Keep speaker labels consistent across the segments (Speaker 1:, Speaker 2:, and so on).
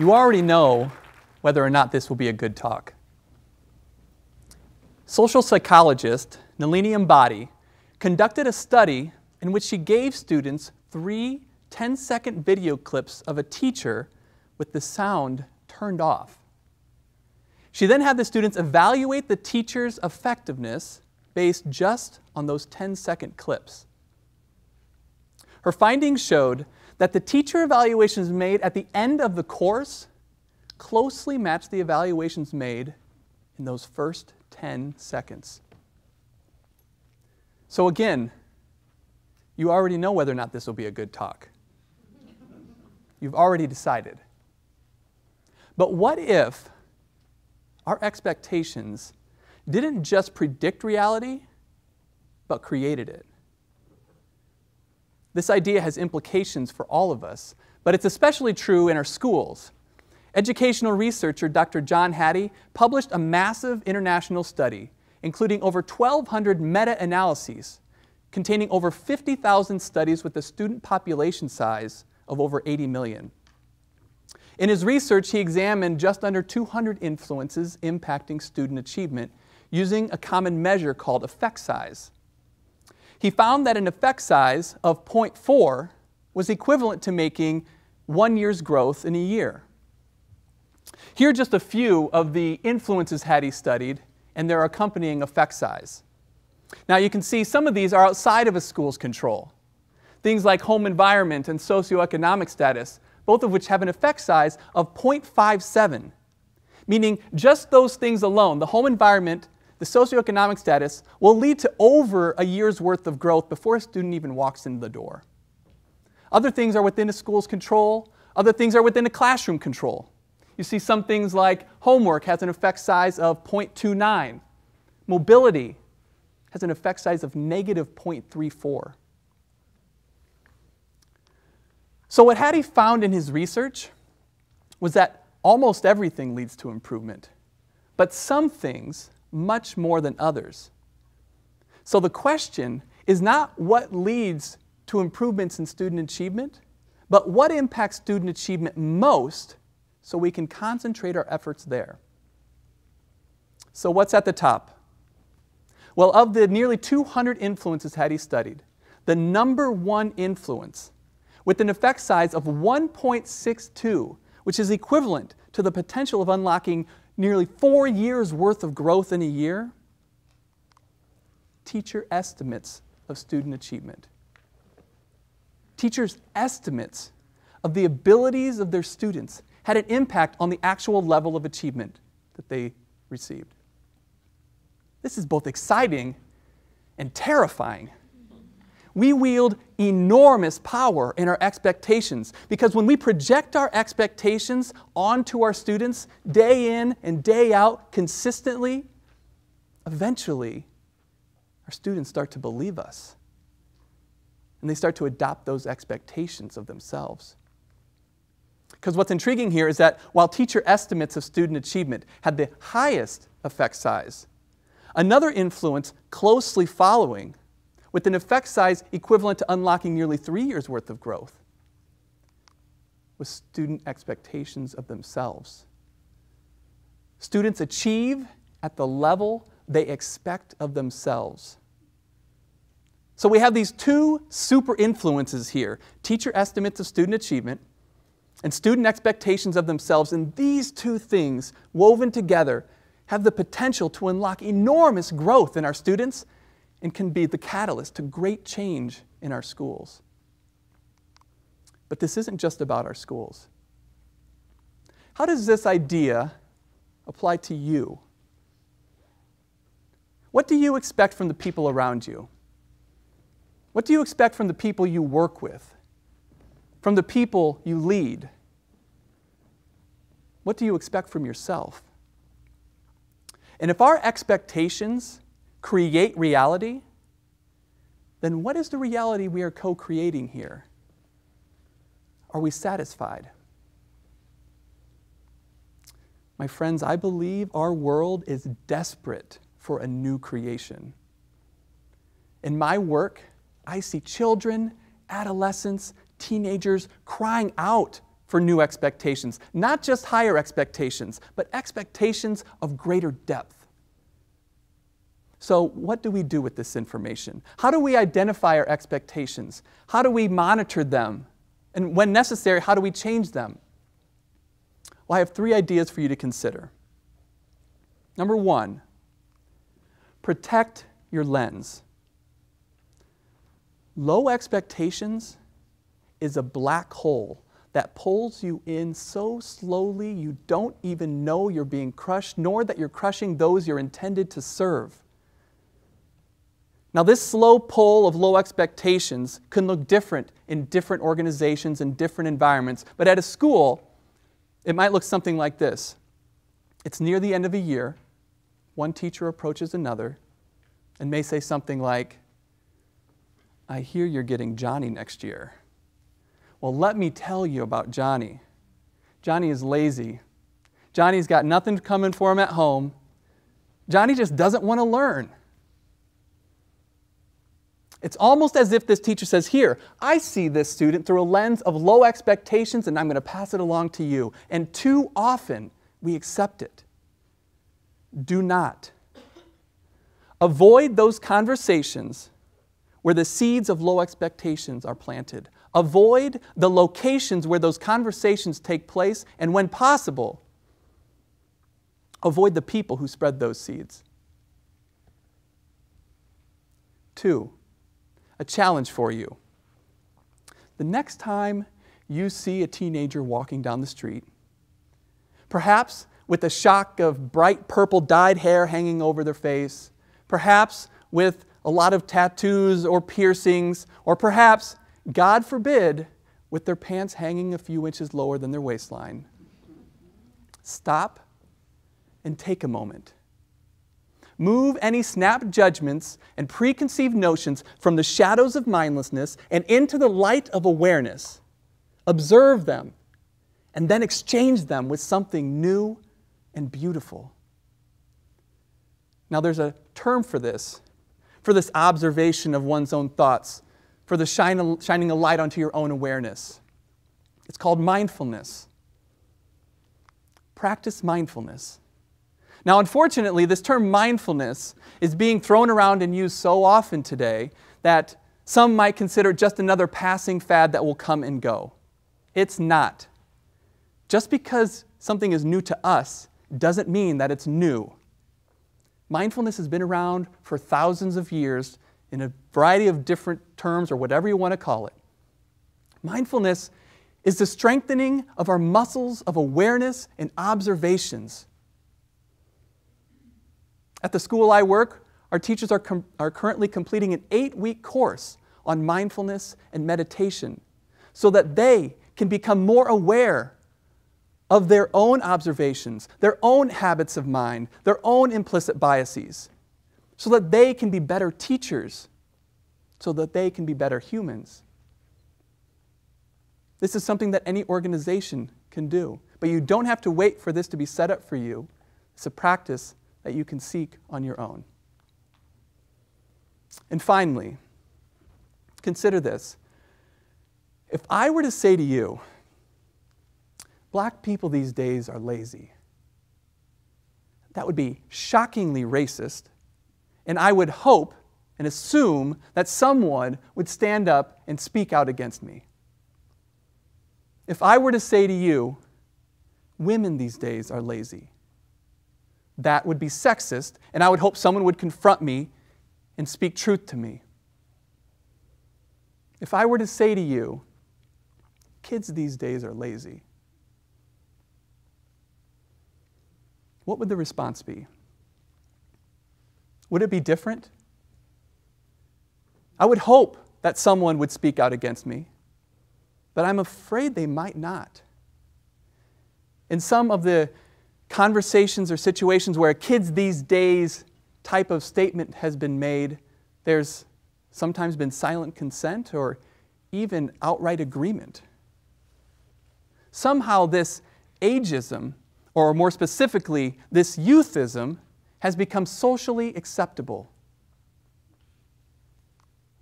Speaker 1: You already know whether or not this will be a good talk. Social psychologist Nalini Ambady conducted a study in which she gave students three 10 second video clips of a teacher with the sound turned off. She then had the students evaluate the teacher's effectiveness based just on those 10 second clips. Her findings showed that the teacher evaluations made at the end of the course closely match the evaluations made in those first 10 seconds. So, again, you already know whether or not this will be a good talk. You've already decided. But what if our expectations didn't just predict reality, but created it? This idea has implications for all of us, but it's especially true in our schools. Educational researcher Dr. John Hattie published a massive international study, including over 1,200 meta analyses containing over 50,000 studies with a student population size of over 80 million. In his research, he examined just under 200 influences impacting student achievement using a common measure called effect size. He found that an effect size of 0.4 was equivalent to making one year's growth in a year. Here are just a few of the influences Hattie studied and their accompanying effect size. Now you can see some of these are outside of a school's control. Things like home environment and socioeconomic status, both of which have an effect size of 0.57, meaning just those things alone, the home environment, the socioeconomic status, will lead to over a year's worth of growth before a student even walks in the door. Other things are within a school's control, other things are within a classroom control. You see some things like homework has an effect size of 0.29. Mobility has an effect size of negative 0.34. So what Hattie found in his research was that almost everything leads to improvement, but some things much more than others. So the question is not what leads to improvements in student achievement, but what impacts student achievement most so we can concentrate our efforts there. So, what's at the top? Well, of the nearly 200 influences Hattie studied, the number one influence, with an effect size of 1.62, which is equivalent to the potential of unlocking nearly four years' worth of growth in a year, teacher estimates of student achievement. Teachers' estimates of the abilities of their students had an impact on the actual level of achievement that they received. This is both exciting and terrifying. We wield enormous power in our expectations because when we project our expectations onto our students day in and day out consistently, eventually our students start to believe us and they start to adopt those expectations of themselves. Because what's intriguing here is that while teacher estimates of student achievement had the highest effect size, another influence closely following, with an effect size equivalent to unlocking nearly three years' worth of growth, with student expectations of themselves. Students achieve at the level they expect of themselves. So we have these two super influences here teacher estimates of student achievement and student expectations of themselves, and these two things woven together have the potential to unlock enormous growth in our students and can be the catalyst to great change in our schools. But this isn't just about our schools. How does this idea apply to you? What do you expect from the people around you? What do you expect from the people you work with? from the people you lead? What do you expect from yourself? And if our expectations create reality, then what is the reality we are co creating here? Are we satisfied? My friends, I believe our world is desperate for a new creation. In my work, I see children, adolescents, teenagers crying out for new expectations, not just higher expectations, but expectations of greater depth. So, what do we do with this information? How do we identify our expectations? How do we monitor them? And when necessary, how do we change them? Well, I have three ideas for you to consider. Number one, protect your lens. Low expectations is a black hole that pulls you in so slowly you don't even know you're being crushed, nor that you're crushing those you're intended to serve. Now, this slow pull of low expectations can look different in different organizations and different environments, but at a school, it might look something like this It's near the end of a year, one teacher approaches another and may say something like, I hear you're getting Johnny next year. Well, let me tell you about Johnny. Johnny is lazy. Johnny's got nothing coming for him at home. Johnny just doesn't want to learn. It's almost as if this teacher says, Here, I see this student through a lens of low expectations and I'm going to pass it along to you. And too often we accept it. Do not. Avoid those conversations where the seeds of low expectations are planted. Avoid the locations where those conversations take place, and when possible, avoid the people who spread those seeds. Two, a challenge for you. The next time you see a teenager walking down the street, perhaps with a shock of bright purple dyed hair hanging over their face, perhaps with a lot of tattoos or piercings, or perhaps God forbid, with their pants hanging a few inches lower than their waistline. Stop and take a moment. Move any snap judgments and preconceived notions from the shadows of mindlessness and into the light of awareness. Observe them and then exchange them with something new and beautiful. Now, there's a term for this, for this observation of one's own thoughts for the shine, shining a light onto your own awareness. It's called mindfulness. Practice mindfulness. Now, unfortunately, this term mindfulness is being thrown around and used so often today that some might consider it just another passing fad that will come and go. It's not. Just because something is new to us doesn't mean that it's new. Mindfulness has been around for thousands of years in a variety of different terms or whatever you want to call it. Mindfulness is the strengthening of our muscles of awareness and observations. At the school I work, our teachers are, are currently completing an eight week course on mindfulness and meditation so that they can become more aware of their own observations, their own habits of mind, their own implicit biases so that they can be better teachers, so that they can be better humans. This is something that any organization can do, but you don't have to wait for this to be set up for you. It's a practice that you can seek on your own. And finally, consider this. If I were to say to you, black people these days are lazy, that would be shockingly racist and I would hope and assume that someone would stand up and speak out against me. If I were to say to you, women these days are lazy, that would be sexist, and I would hope someone would confront me and speak truth to me. If I were to say to you, kids these days are lazy, what would the response be? Would it be different? I would hope that someone would speak out against me, but I'm afraid they might not. In some of the conversations or situations where a kids these days type of statement has been made, there's sometimes been silent consent or even outright agreement. Somehow, this ageism, or more specifically, this youthism, has become socially acceptable.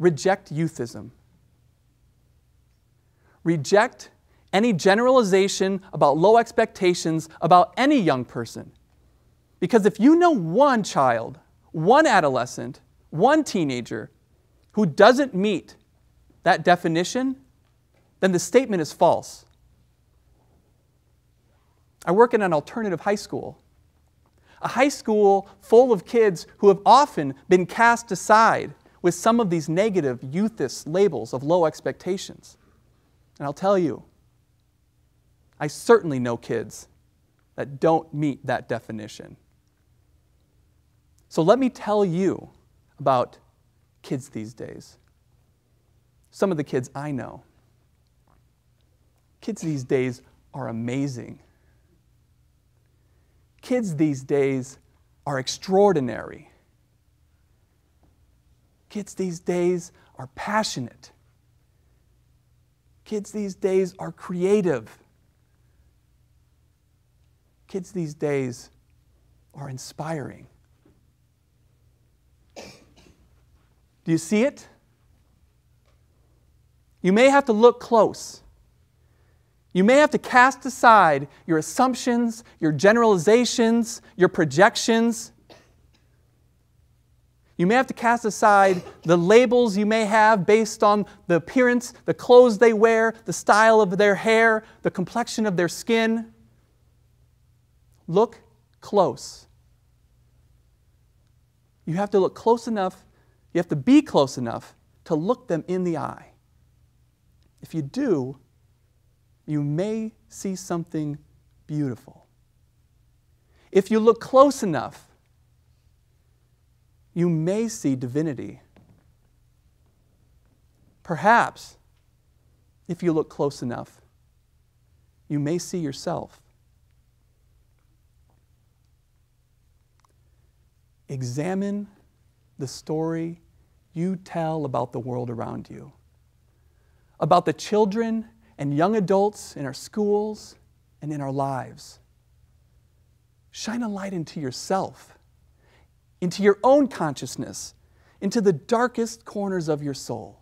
Speaker 1: Reject youthism. Reject any generalization about low expectations about any young person. Because if you know one child, one adolescent, one teenager who doesn't meet that definition, then the statement is false. I work in an alternative high school, a high school full of kids who have often been cast aside with some of these negative youthist labels of low expectations. And I'll tell you, I certainly know kids that don't meet that definition. So let me tell you about kids these days. Some of the kids I know. Kids these days are amazing. Kids these days are extraordinary. Kids these days are passionate. Kids these days are creative. Kids these days are inspiring. Do you see it? You may have to look close. You may have to cast aside your assumptions, your generalizations, your projections. You may have to cast aside the labels you may have based on the appearance, the clothes they wear, the style of their hair, the complexion of their skin. Look close. You have to look close enough, you have to be close enough to look them in the eye. If you do, you may see something beautiful. If you look close enough, you may see divinity. Perhaps, if you look close enough, you may see yourself. Examine the story you tell about the world around you, about the children and young adults in our schools and in our lives. Shine a light into yourself, into your own consciousness, into the darkest corners of your soul.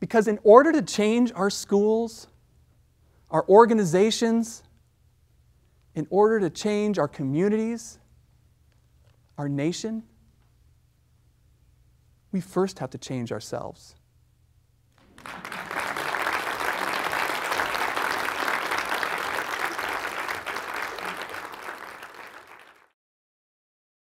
Speaker 1: Because in order to change our schools, our organizations, in order to change our communities, our nation, we first have to change ourselves.